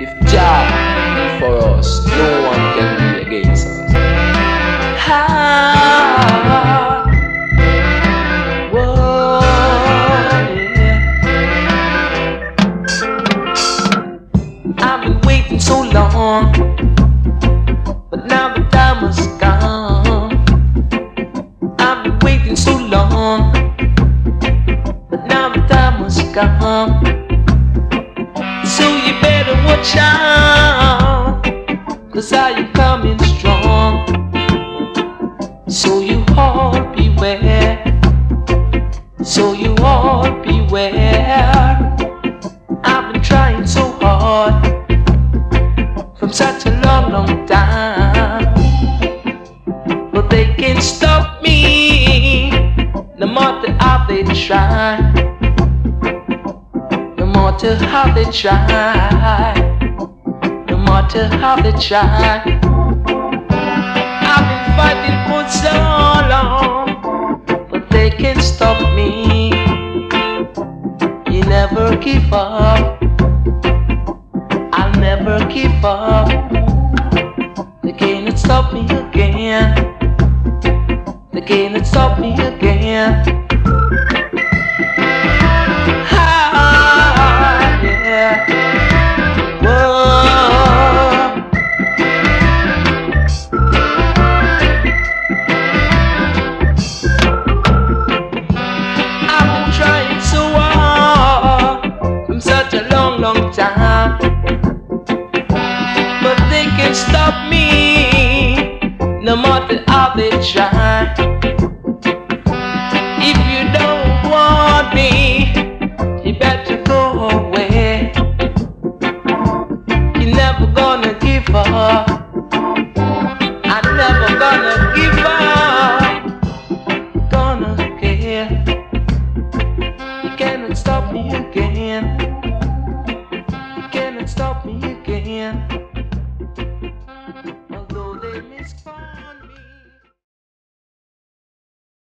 If Jah for us, no one can be against us. Ah, whoa, yeah. I've been waiting so long, but now the time. I've been waiting so long, but now the time has come. So you better watch out, cause I am coming strong. So you all beware, so you all beware. I've been trying so hard from such a long, long time. But they can't stop me, no matter how they try. Matter how they try, no matter how they try. I've been fighting for so long, but they can't stop me. You never give up. I'll never give up. They cannot stop me again. They cannot stop me again. can stop me, no matter how they try. If you don't want me, you better go away. You're never gonna give up. I'm never gonna give up. Gonna care. You cannot stop me again. You cannot stop me again.